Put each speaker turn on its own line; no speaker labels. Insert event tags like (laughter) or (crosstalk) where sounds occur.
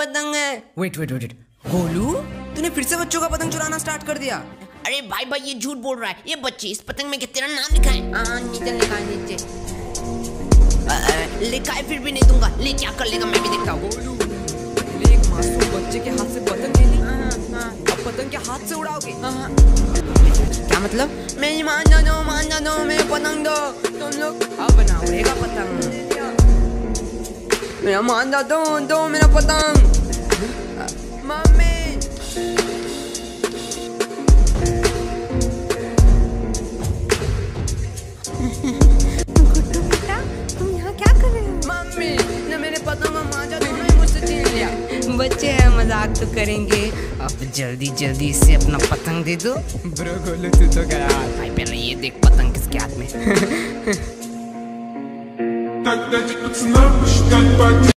पतंग है।
Wait wait wait Golu तूने फिर से बच्चों का पतंग चुराना स्टार्ट कर दिया।
अरे भाई भाई ये झूठ बोल रहा है। ये बच्चे इस पतंग में तेरा नाम लिखा है? हाँ नीचे लिखा है नीचे। अ, लिखा है फिर भी नहीं दूँगा। ले क्या कर लेगा मैं भी देखता हूँ।
गोलू एक मासूम बच्चे के हाथ से पतंग ले ली अब पतंग के हाथ से उड़ाओगे।
क्या मतलब? मैं मान जा दो मान जा दो मेरे पतंग दो। तुम लोग
अब ना उड़ेगा पतंग।
मेरा मान जा दो दो मेरा पतंग मम्मी
गुड्डू बेटा तुम यहाँ क्या कर रहे हो
मम्मी ने मेरे पतंग को मांझा दोनों ही मुझसे छीन लिया
बच्चे हैं मज़ाक तो करेंगे। अब जल्दी जल्दी इससे अपना पतंग दे दो। ब्रो गोलू तू तो गया
भाई पहले ये देख पतंग किसके हाथ में। (laughs)
Тогда типа, пацанам посчитать потери